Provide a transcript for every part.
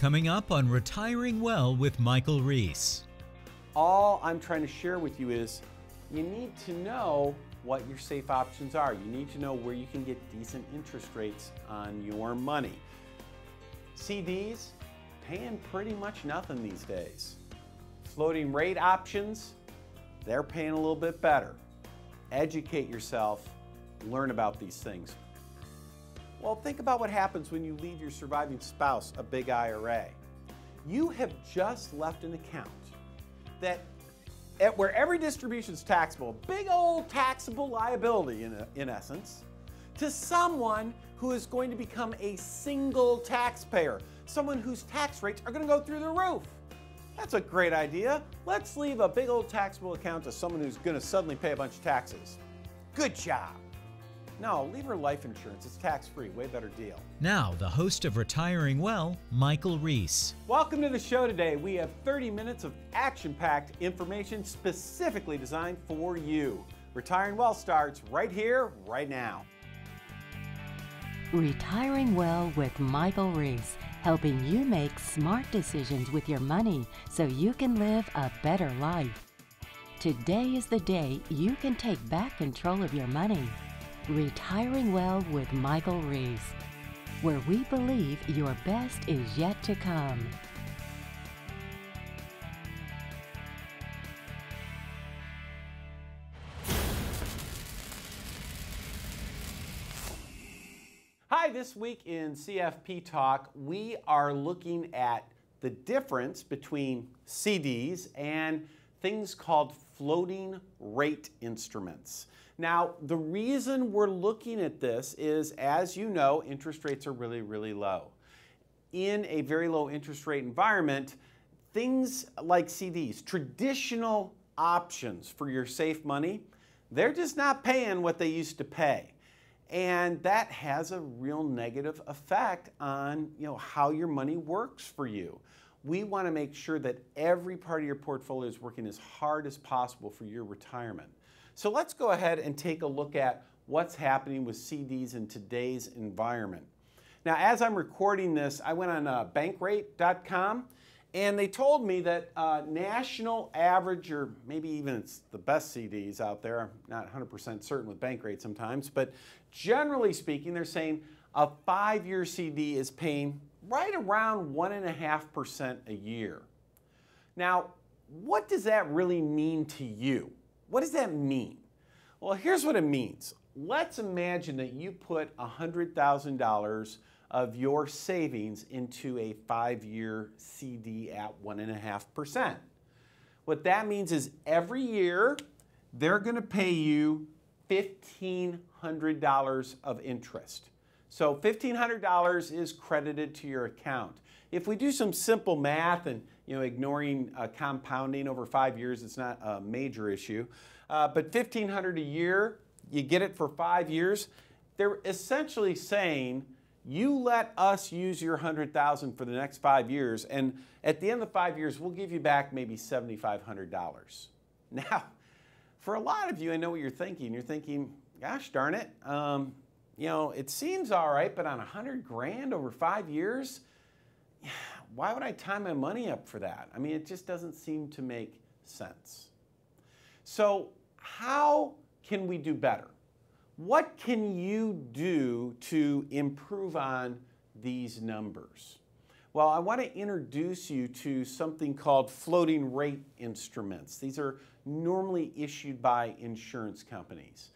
Coming up on Retiring Well with Michael Reese. All I'm trying to share with you is you need to know what your safe options are. You need to know where you can get decent interest rates on your money. CDs, paying pretty much nothing these days. Floating rate options, they're paying a little bit better. Educate yourself, learn about these things. Well, think about what happens when you leave your surviving spouse a big IRA. You have just left an account that at where every distribution is taxable, big old taxable liability in, a, in essence, to someone who is going to become a single taxpayer, someone whose tax rates are going to go through the roof. That's a great idea. Let's leave a big old taxable account to someone who's going to suddenly pay a bunch of taxes. Good job. No, leave her life insurance. It's tax free. Way better deal. Now, the host of Retiring Well, Michael Reese. Welcome to the show today. We have 30 minutes of action packed information specifically designed for you. Retiring Well starts right here, right now. Retiring Well with Michael Reese, helping you make smart decisions with your money so you can live a better life. Today is the day you can take back control of your money. Retiring Well with Michael Reese, where we believe your best is yet to come. Hi, this week in CFP Talk, we are looking at the difference between CDs and things called floating rate instruments. Now, the reason we're looking at this is, as you know, interest rates are really, really low. In a very low interest rate environment, things like CDs, traditional options for your safe money, they're just not paying what they used to pay. And that has a real negative effect on you know, how your money works for you. We want to make sure that every part of your portfolio is working as hard as possible for your retirement. So let's go ahead and take a look at what's happening with CDs in today's environment. Now, as I'm recording this, I went on uh, bankrate.com and they told me that uh, national average, or maybe even it's the best CDs out there, I'm not 100% certain with Bankrate sometimes, but generally speaking, they're saying a five year CD is paying right around 1.5% a year. Now, what does that really mean to you? What does that mean? Well, here's what it means. Let's imagine that you put $100,000 of your savings into a five year CD at 1.5%. What that means is every year they're going to pay you $1,500 of interest. So $1,500 is credited to your account. If we do some simple math and you know, ignoring uh, compounding over five years, it's not a major issue. Uh, but 1500 a year, you get it for five years. They're essentially saying, you let us use your 100,000 for the next five years, and at the end of the five years, we'll give you back maybe $7,500. Now, for a lot of you, I know what you're thinking. You're thinking, gosh darn it, um, you know, it seems all right, but on 100 grand over five years, why would I tie my money up for that? I mean, it just doesn't seem to make sense. So, how can we do better? What can you do to improve on these numbers? Well, I want to introduce you to something called floating rate instruments. These are normally issued by insurance companies.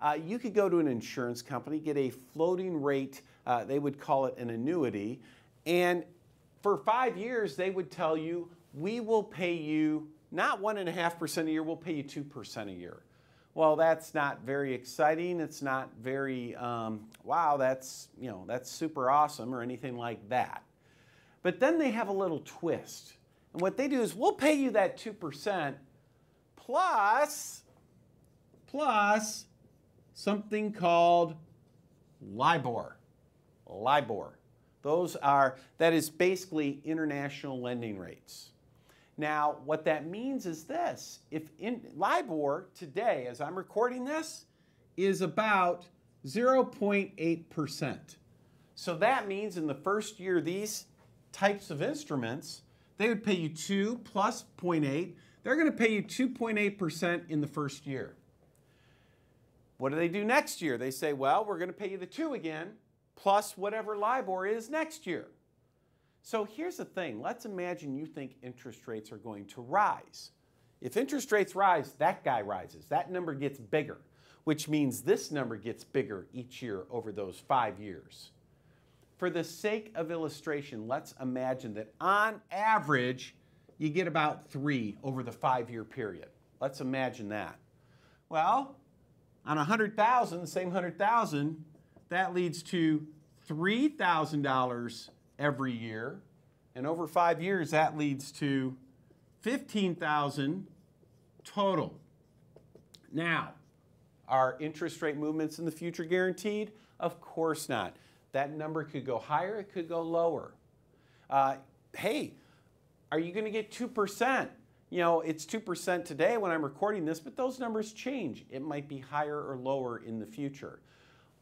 Uh, you could go to an insurance company, get a floating rate, uh, they would call it an annuity, and for five years, they would tell you, we will pay you not 1.5% a year, we'll pay you 2% a year. Well, that's not very exciting. It's not very, um, wow, that's, you know, that's super awesome or anything like that. But then they have a little twist. And what they do is we'll pay you that 2% plus, plus something called LIBOR. LIBOR. Those are, that is basically international lending rates. Now, what that means is this if in, LIBOR today, as I'm recording this, is about 0.8%. So that means in the first year these types of instruments, they would pay you 2 plus 0.8. They're going to pay you 2.8% in the first year. What do they do next year? They say, well, we're going to pay you the 2 again, plus whatever LIBOR is next year. So here's the thing. Let's imagine you think interest rates are going to rise. If interest rates rise, that guy rises. That number gets bigger, which means this number gets bigger each year over those five years. For the sake of illustration, let's imagine that on average, you get about three over the five year period. Let's imagine that. Well, on 100,000, the same 100,000, that leads to $3,000 every year. And over five years, that leads to 15,000 total. Now, are interest rate movements in the future guaranteed? Of course not. That number could go higher, it could go lower. Uh, hey, are you going to get 2%? You know, it's 2% today when I'm recording this, but those numbers change. It might be higher or lower in the future.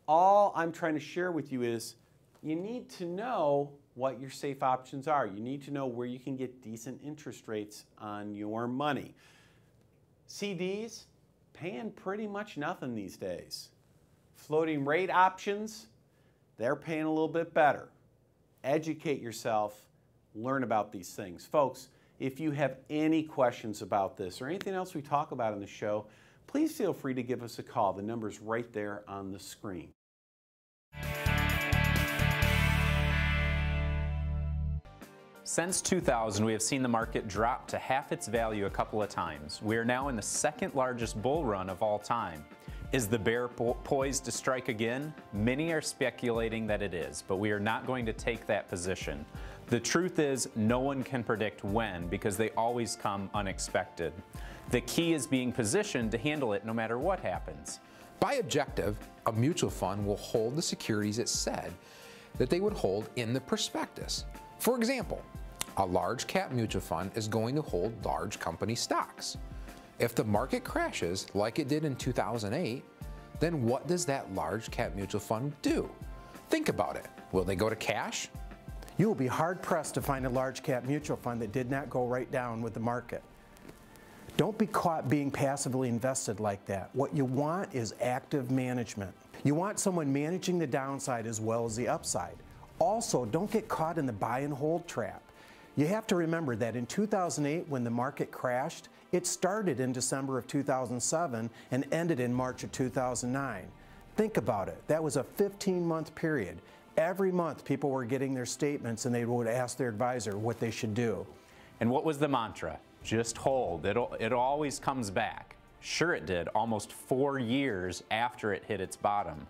All I'm trying to share with you is you need to know what your safe options are. You need to know where you can get decent interest rates on your money. CDs, paying pretty much nothing these days. Floating rate options, they're paying a little bit better. Educate yourself, learn about these things. Folks, if you have any questions about this or anything else we talk about in the show, please feel free to give us a call. The number's right there on the screen. Since 2000, we have seen the market drop to half its value a couple of times. We are now in the second largest bull run of all time. Is the bear po poised to strike again? Many are speculating that it is, but we are not going to take that position. The truth is, no one can predict when because they always come unexpected. The key is being positioned to handle it no matter what happens. By objective, a mutual fund will hold the securities it said that they would hold in the prospectus. For example, a large cap mutual fund is going to hold large company stocks. If the market crashes like it did in 2008, then what does that large cap mutual fund do? Think about it. Will they go to cash? You will be hard pressed to find a large cap mutual fund that did not go right down with the market. Don't be caught being passively invested like that. What you want is active management. You want someone managing the downside as well as the upside. Also, don't get caught in the buy and hold trap. You have to remember that in 2008, when the market crashed, it started in December of 2007 and ended in March of 2009. Think about it. That was a 15 month period. Every month, people were getting their statements and they would ask their advisor what they should do. And what was the mantra? Just hold. It'll, it always comes back. Sure, it did, almost four years after it hit its bottom.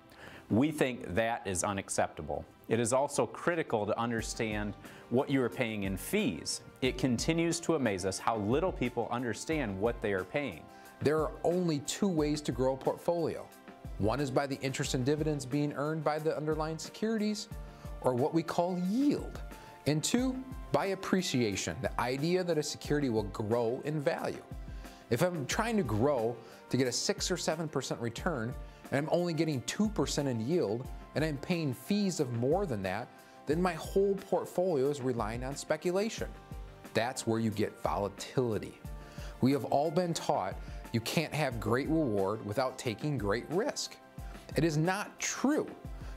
We think that is unacceptable. It is also critical to understand what you are paying in fees. It continues to amaze us how little people understand what they are paying. There are only two ways to grow a portfolio. One is by the interest and dividends being earned by the underlying securities, or what we call yield. And two, by appreciation, the idea that a security will grow in value. If I'm trying to grow to get a 6 or 7% return, and I'm only getting 2% in yield, and I'm paying fees of more than that, then my whole portfolio is relying on speculation. That's where you get volatility. We have all been taught you can't have great reward without taking great risk. It is not true.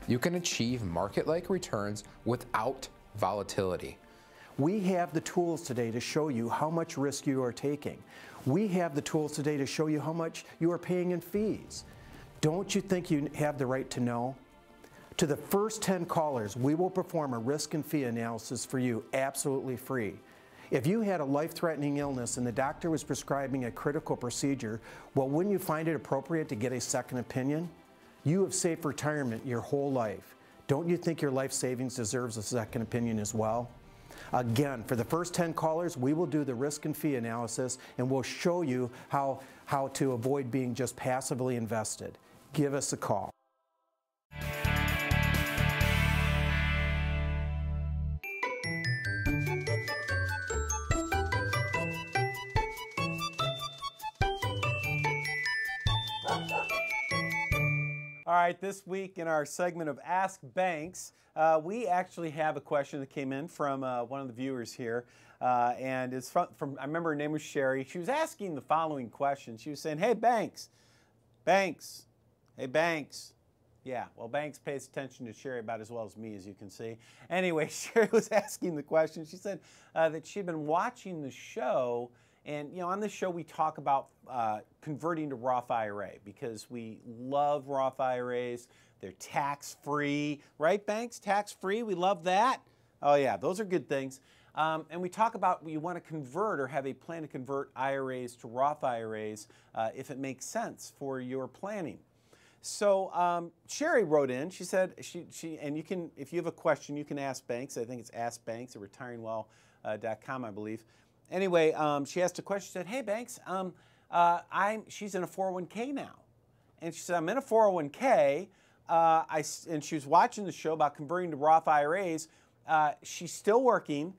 You can achieve market-like returns without volatility. We have the tools today to show you how much risk you are taking. We have the tools today to show you how much you are paying in fees. Don't you think you have the right to know? To the first 10 callers, we will perform a risk and fee analysis for you absolutely free. If you had a life-threatening illness and the doctor was prescribing a critical procedure, well, wouldn't you find it appropriate to get a second opinion? You have saved retirement your whole life. Don't you think your life savings deserves a second opinion as well? Again, for the first 10 callers, we will do the risk and fee analysis and we'll show you how, how to avoid being just passively invested. Give us a call. All right, this week in our segment of Ask Banks, uh, we actually have a question that came in from uh, one of the viewers here. Uh, and it's from, from, I remember her name was Sherry. She was asking the following question. She was saying, Hey, Banks, Banks, hey, Banks. Yeah, well, Banks pays attention to Sherry about as well as me, as you can see. Anyway, Sherry was asking the question. She said uh, that she'd been watching the show and you know, on this show, we talk about uh, converting to Roth IRA because we love Roth IRAs. They're tax free, right? Banks tax free. We love that. Oh yeah, those are good things. Um, and we talk about you want to convert or have a plan to convert IRAs to Roth IRAs uh, if it makes sense for your planning. So um, Sherry wrote in. She said she she and you can if you have a question you can ask Banks. I think it's Ask Banks at retiringwell.com, uh, I believe anyway, um, she asked a question. She said, "Hey, Banks, um, uh, I'm." She's in a 401k now, and she said, "I'm in a 401k." Uh, I and she was watching the show about converting to Roth IRAs. Uh, she's still working.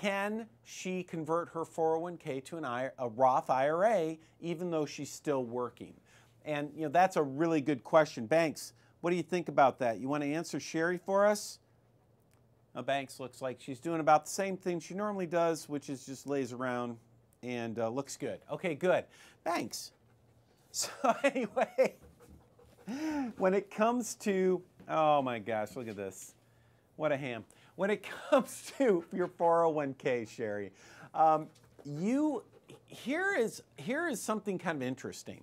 Can she convert her 401k to an I, a Roth IRA even though she's still working? And you know that's a really good question. Banks, what do you think about that? You want to answer Sherry for us? Banks looks like she's doing about the same thing she normally does, which is just lays around and uh, looks good. Okay, good. Banks. So anyway, when it comes to, oh my gosh, look at this. What a ham. When it comes to your 401k, Sherry, um, you, here is, here is something kind of interesting.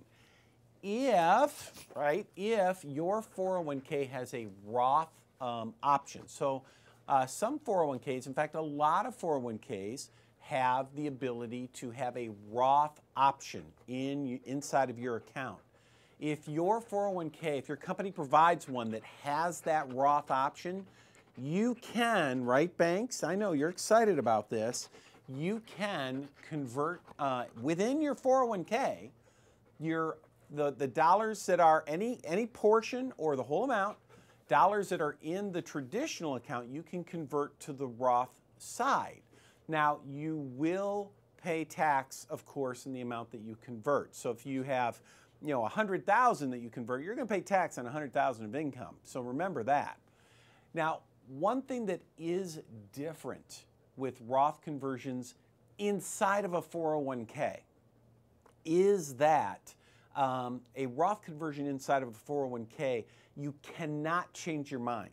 If, right, if your 401k has a Roth um, option, so uh, some 401ks, in fact, a lot of 401ks have the ability to have a Roth option in inside of your account. If your 401k, if your company provides one that has that Roth option, you can, right, banks? I know you're excited about this. You can convert uh, within your 401k your the, the dollars that are any any portion or the whole amount Dollars that are in the traditional account, you can convert to the Roth side. Now, you will pay tax, of course, in the amount that you convert. So if you have, you know, 100,000 that you convert, you're going to pay tax on 100,000 of income. So remember that. Now, one thing that is different with Roth conversions inside of a 401k is that um, a Roth conversion inside of a 401k you cannot change your mind.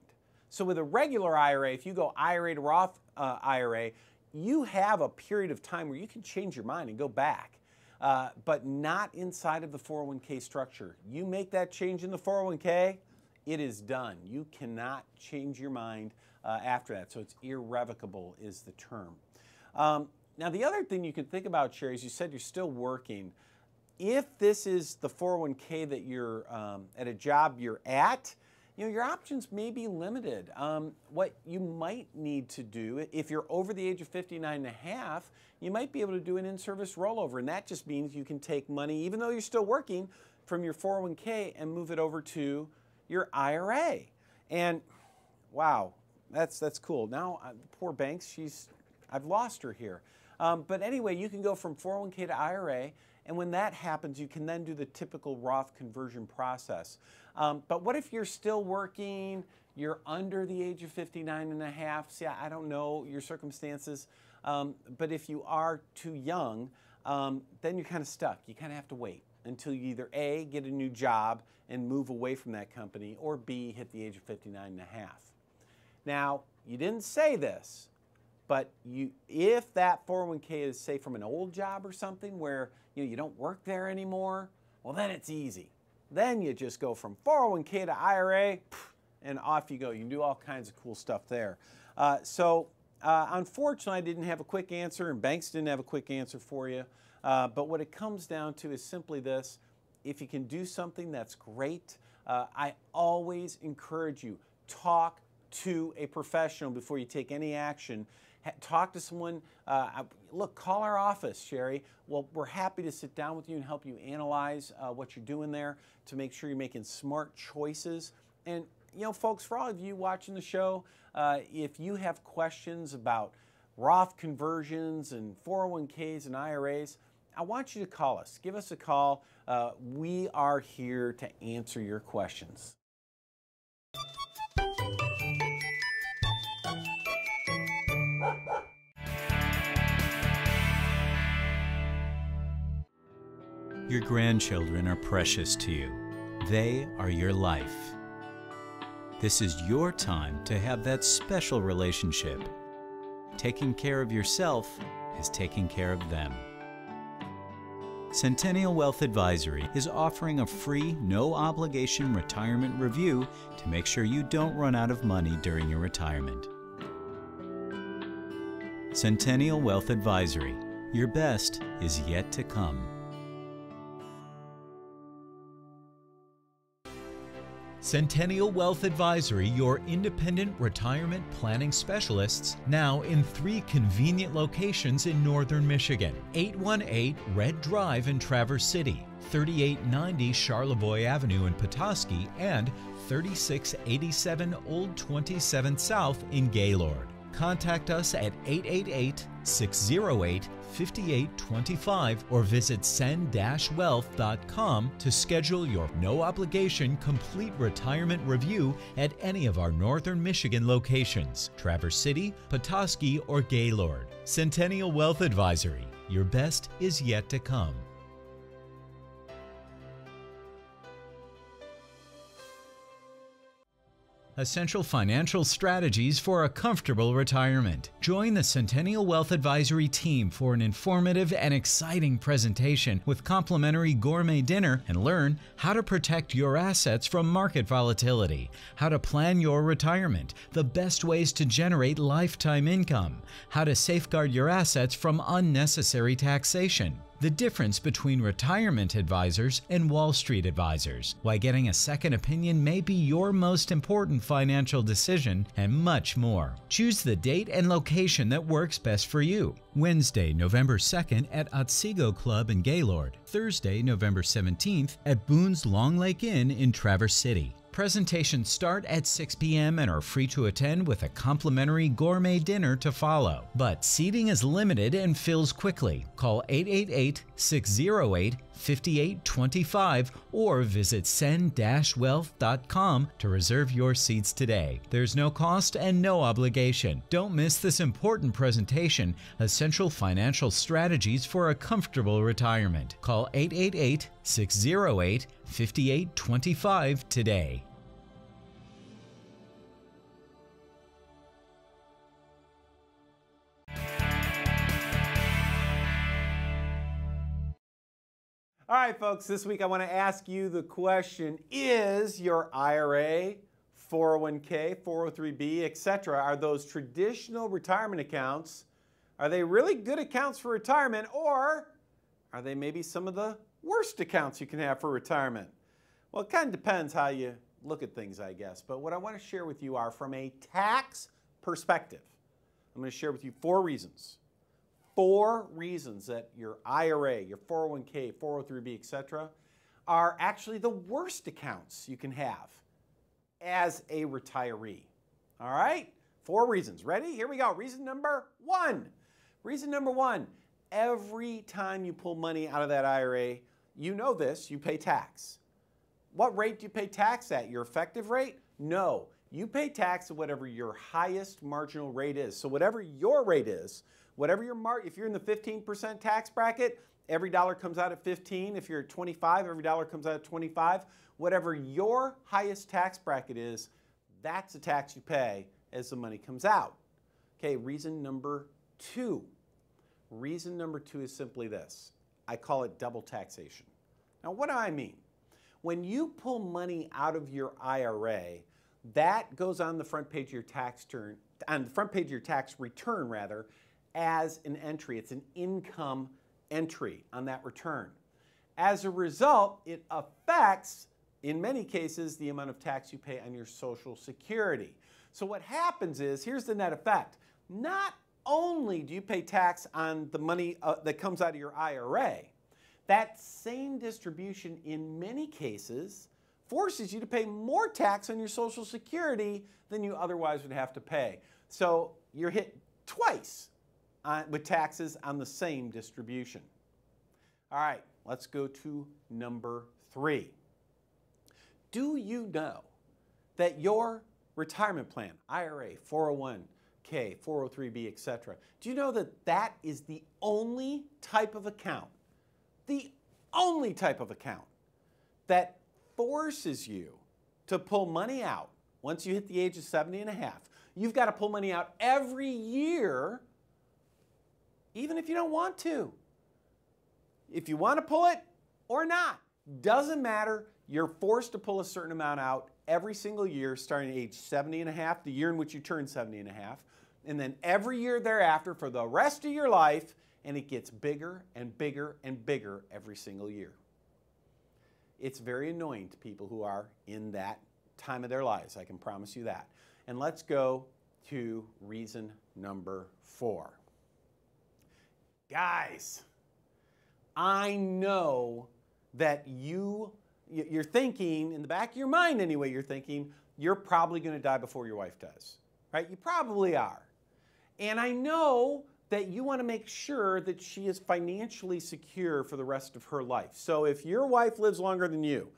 So with a regular IRA, if you go IRA to Roth uh, IRA, you have a period of time where you can change your mind and go back. Uh, but not inside of the 401k structure. You make that change in the 401k, it is done. You cannot change your mind uh, after that. So it's irrevocable, is the term. Um, now, the other thing you can think about, Sherry, is you said you're still working if this is the 401k that you're um, at a job you're at, you know, your options may be limited. Um, what you might need to do, if you're over the age of 59 and a half, you might be able to do an in-service rollover. And that just means you can take money, even though you're still working, from your 401k and move it over to your IRA. And wow, that's, that's cool. Now, uh, poor Banks, she's, I've lost her here. Um, but anyway, you can go from 401k to IRA and when that happens, you can then do the typical Roth conversion process. Um, but what if you're still working, you're under the age of 59 and a half? See, I don't know your circumstances, um, but if you are too young, um, then you're kind of stuck. You kind of have to wait until you either A, get a new job and move away from that company, or B, hit the age of 59 and a half. Now, you didn't say this, but you, if that 401k is, say, from an old job or something where you, know, you don't work there anymore, well, then it's easy. Then you just go from 401k to IRA, and off you go. You can do all kinds of cool stuff there. Uh, so, uh, unfortunately, I didn't have a quick answer, and banks didn't have a quick answer for you. Uh, but what it comes down to is simply this if you can do something, that's great. Uh, I always encourage you talk to a professional before you take any action talk to someone. Uh, look, call our office, Sherry. Well, we're happy to sit down with you and help you analyze uh, what you're doing there to make sure you're making smart choices. And, you know, folks, for all of you watching the show, uh, if you have questions about Roth conversions and 401ks and IRAs, I want you to call us. Give us a call. Uh, we are here to answer your questions. Your grandchildren are precious to you. They are your life. This is your time to have that special relationship. Taking care of yourself is taking care of them. Centennial Wealth Advisory is offering a free, no obligation retirement review to make sure you don't run out of money during your retirement. Centennial Wealth Advisory. Your best is yet to come. Centennial Wealth Advisory, your independent retirement planning specialists, now in three convenient locations in northern Michigan 818 Red Drive in Traverse City, 3890 Charlevoix Avenue in Petoskey, and 3687 Old 27 South in Gaylord. Contact us at 888 608 5825 or visit send-wealth.com to schedule your no obligation complete retirement review at any of our northern Michigan locations Traverse City, Petoskey, or Gaylord. Centennial Wealth Advisory. Your best is yet to come. Essential financial strategies for a comfortable retirement. Join the Centennial Wealth Advisory team for an informative and exciting presentation with complimentary gourmet dinner and learn how to protect your assets from market volatility, how to plan your retirement, the best ways to generate lifetime income, how to safeguard your assets from unnecessary taxation the difference between retirement advisors and Wall Street advisors, why getting a second opinion may be your most important financial decision, and much more. Choose the date and location that works best for you. Wednesday, November 2nd at Otsego Club in Gaylord. Thursday, November 17th at Boone's Long Lake Inn in Traverse City. Presentations start at 6 p.m. and are free to attend with a complimentary gourmet dinner to follow. But seating is limited and fills quickly. Call 888 608 5825 or visit send-wealth.com to reserve your seats today. There's no cost and no obligation. Don't miss this important presentation, Essential Financial Strategies for a Comfortable Retirement. Call 888 608 5825 today. All right, folks, this week I want to ask you the question Is your IRA, 401k, 403b, etc., are those traditional retirement accounts? Are they really good accounts for retirement, or are they maybe some of the worst accounts you can have for retirement? Well, it kind of depends how you look at things, I guess. But what I want to share with you are from a tax perspective. I'm going to share with you four reasons four reasons that your IRA, your 401k, 403b, etc., are actually the worst accounts you can have as a retiree. All right? Four reasons. Ready? Here we go. Reason number one. Reason number one every time you pull money out of that IRA, you know this, you pay tax. What rate do you pay tax at? Your effective rate? No. You pay tax at whatever your highest marginal rate is. So, whatever your rate is, Whatever your mark, if you're in the 15% tax bracket, every dollar comes out at 15. If you're at 25, every dollar comes out at 25. Whatever your highest tax bracket is, that's the tax you pay as the money comes out. Okay, reason number two. Reason number two is simply this. I call it double taxation. Now, what do I mean? When you pull money out of your IRA, that goes on the front page of your tax turn, on the front page of your tax return rather, as an entry. It's an income entry on that return. As a result, it affects, in many cases, the amount of tax you pay on your Social Security. So what happens is, here's the net effect. Not only do you pay tax on the money uh, that comes out of your IRA, that same distribution in many cases forces you to pay more tax on your Social Security than you otherwise would have to pay. So you're hit twice on, with taxes on the same distribution. All right, let's go to number three. Do you know that your retirement plan, IRA, 401k, 403b, etc., do you know that that is the only type of account, the only type of account that forces you to pull money out once you hit the age of 70 and a half. You've got to pull money out every year, even if you don't want to. If you want to pull it or not, doesn't matter. You're forced to pull a certain amount out every single year starting at age 70 and a half, the year in which you turn 70 and a half, and then every year thereafter for the rest of your life, and it gets bigger and bigger and bigger every single year. It's very annoying to people who are in that time of their lives, I can promise you that. And let's go to reason number four. Guys, I know that you you're thinking in the back of your mind anyway you're thinking you're probably going to die before your wife does right? You probably are. And i know that you want to make sure that she is financially secure for the rest of her life. So if your wife lives longer than you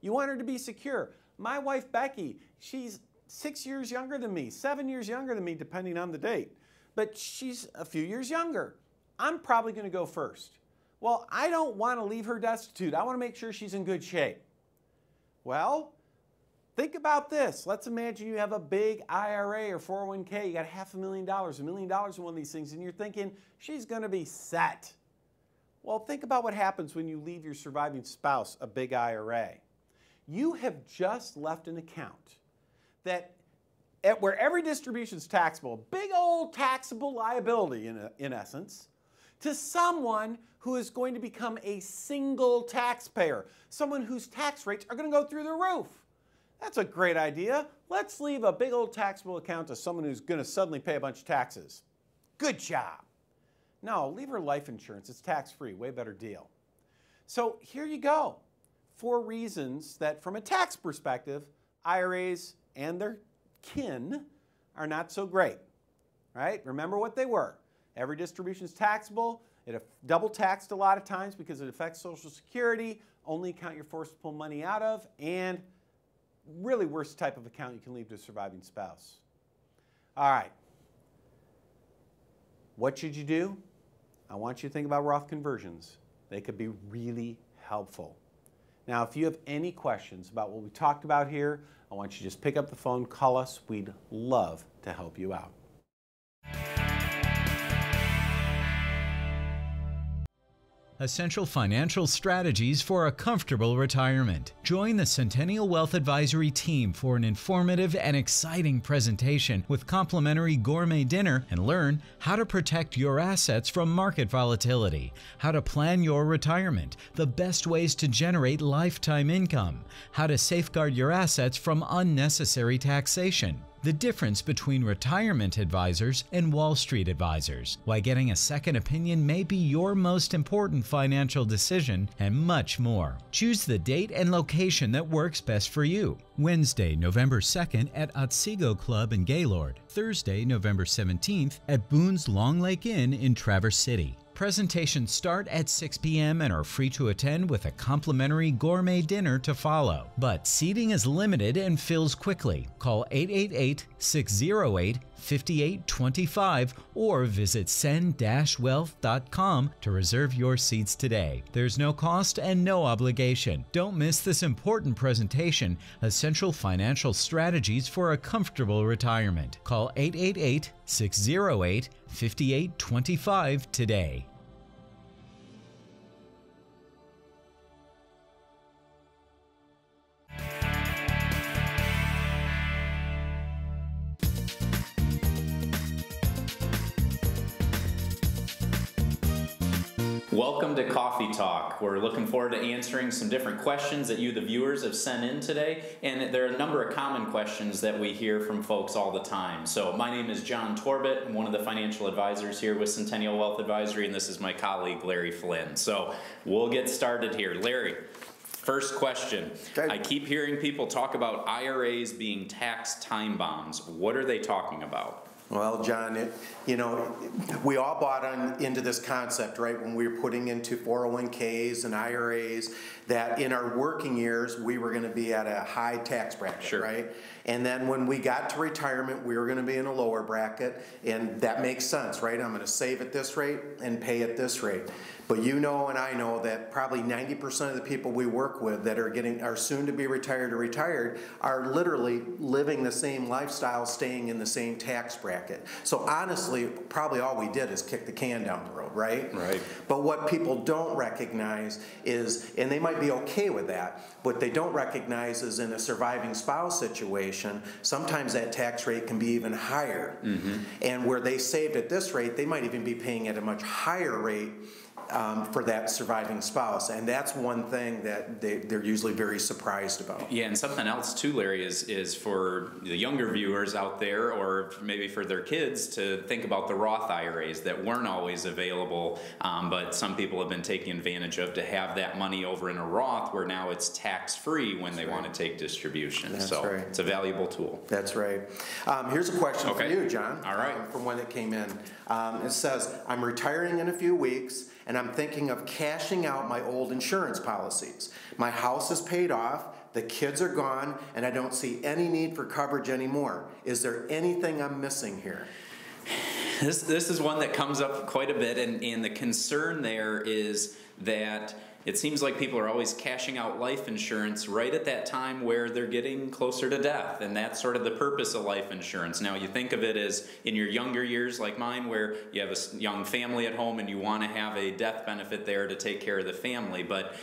you want her to be secure. My wife becky she's six years younger than me seven years younger than me depending on the date. But she's a few years younger. I'm probably going to go first well, I don't want to leave her destitute. I want to make sure she's in good shape. Well, think about this. Let's imagine you have a big IRA or 401k. You got half a million dollars, a million dollars in one of these things, and you're thinking she's going to be set. Well, think about what happens when you leave your surviving spouse a big IRA. You have just left an account that where every distribution is taxable, big old taxable liability in, a, in essence, to someone who is going to become a single taxpayer, someone whose tax rates are going to go through the roof. That's a great idea. Let's leave a big old taxable account to someone who's going to suddenly pay a bunch of taxes. Good job. No, leave her life insurance. It's tax free, way better deal. So here you go. Four reasons that, from a tax perspective, IRAs and their kin are not so great. Right? Remember what they were. Every distribution is taxable. It double taxed a lot of times because it affects Social Security, only account you're forced to pull money out of, and really worst type of account you can leave to a surviving spouse. All right. What should you do? I want you to think about Roth conversions. They could be really helpful. Now, if you have any questions about what we talked about here, I want you to just pick up the phone, call us. We'd love to help you out. Essential financial strategies for a comfortable retirement. Join the Centennial Wealth Advisory team for an informative and exciting presentation with complimentary gourmet dinner and learn how to protect your assets from market volatility, how to plan your retirement, the best ways to generate lifetime income, how to safeguard your assets from unnecessary taxation the difference between retirement advisors and Wall Street advisors, why getting a second opinion may be your most important financial decision, and much more. Choose the date and location that works best for you. Wednesday, November 2nd at Otsego Club in Gaylord. Thursday, November 17th at Boone's Long Lake Inn in Traverse City. Presentations start at 6 p.m. and are free to attend with a complimentary gourmet dinner to follow. But seating is limited and fills quickly. Call 888 608 5825 or visit send-wealth.com to reserve your seats today. There's no cost and no obligation. Don't miss this important presentation, Essential Financial Strategies for a Comfortable Retirement. Call 888 608 5825 today. Coffee Talk. We're looking forward to answering some different questions that you, the viewers, have sent in today. And there are a number of common questions that we hear from folks all the time. So, my name is John Torbett. I'm one of the financial advisors here with Centennial Wealth Advisory, and this is my colleague, Larry Flynn. So, we'll get started here. Larry, First question. Okay. I keep hearing people talk about IRAs being tax time bombs. What are they talking about? Well, John, it, you know, we all bought on, into this concept, right, when we were putting into 401ks and IRAs, that in our working years, we were going to be at a high tax bracket, sure. right? And then when we got to retirement, we were going to be in a lower bracket, and that makes sense, right? I'm going to save at this rate and pay at this rate. But you know and I know that probably 90% of the people we work with that are getting are soon to be retired or retired are literally living the same lifestyle, staying in the same tax bracket. So honestly, probably all we did is kick the can down the road, right? Right. But what people don't recognize is, and they might be okay with that, what they don't recognize is in a surviving spouse situation, sometimes that tax rate can be even higher. Mm-hmm. And where they saved at this rate, they might even be paying at a much higher rate um, for that surviving spouse. And that's one thing that they, they're usually very surprised about. Yeah, and something else too, Larry, is is for the younger viewers out there, or maybe for their kids, to think about the Roth IRAs that weren't always available, um, but some people have been taking advantage of to have that money over in a Roth, where now it's tax free when they want to take distribution. That's so right. it's a valuable tool. That's right. Um, here's a question for you, John. All right. um, from one that came in. Um, it says, I'm retiring in a few weeks and I'm thinking of cashing out my old insurance policies. My house is paid off, the kids are gone, and I don't see any need for coverage anymore. Is there anything I'm missing here? This, this is one that comes up quite a bit, and, and the concern there is that it seems like people are always cashing out life insurance right at that time where they're getting closer to death, and that's sort of the purpose of life insurance. Now, you think of it as in your younger years, like mine, where you have a young family at home and you want to have a death benefit there to take care of the family. But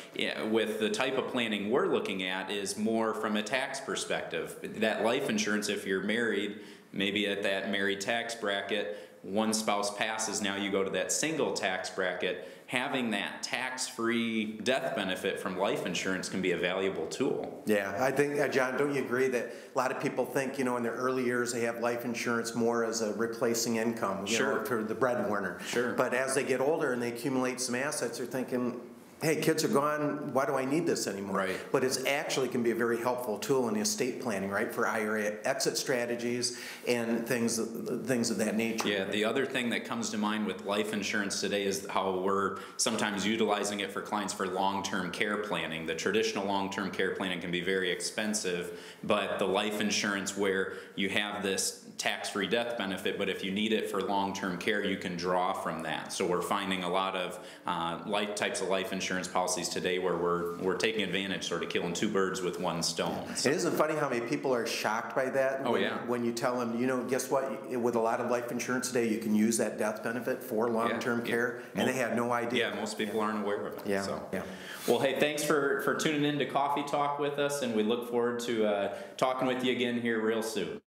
with the type of planning we're looking at, is more from a tax perspective. That life insurance, if you're married, maybe at that married tax bracket, one spouse passes, now you go to that single tax bracket. Having that tax free death benefit from life insurance can be a valuable tool. Yeah, I think, uh, John, don't you agree that a lot of people think, you know, in their early years they have life insurance more as a replacing income, you know, Sure. for the breadwinner. Sure. But as they get older and they accumulate some assets, they're thinking, hey, kids are gone, why do I need this anymore? Right. But it's actually can be a very helpful tool in estate planning, right, for IRA exit strategies and things, things of that nature. Yeah, the other thing that comes to mind with life insurance today is how we're sometimes utilizing it for clients for long term care planning. The traditional long term care planning can be very expensive, but the life insurance where you have this tax free death benefit, but if you need it for long term care, you can draw from that. So we're finding a lot of uh, life types of life insurance policies today where we're, we're taking advantage, sort of killing two birds with one stone. It isn't funny how many people are shocked by that. Oh, when, yeah. When you tell them, you know, guess what? With a lot of life insurance today, you can use that death benefit for long-term yeah. care, and they had no idea. Yeah, most people aren't aware of it. Yeah, so. yeah. Well, hey, thanks for, for tuning in to Coffee Talk with us, and we look forward to uh, talking with you again here real soon.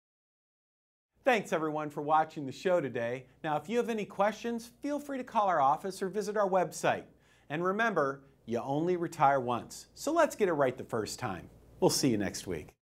Thanks everyone for watching the show today. Now, if you have any questions, feel free to call our office or visit our website. And remember, you only retire once. So let's get it right the first time. We'll see you next week.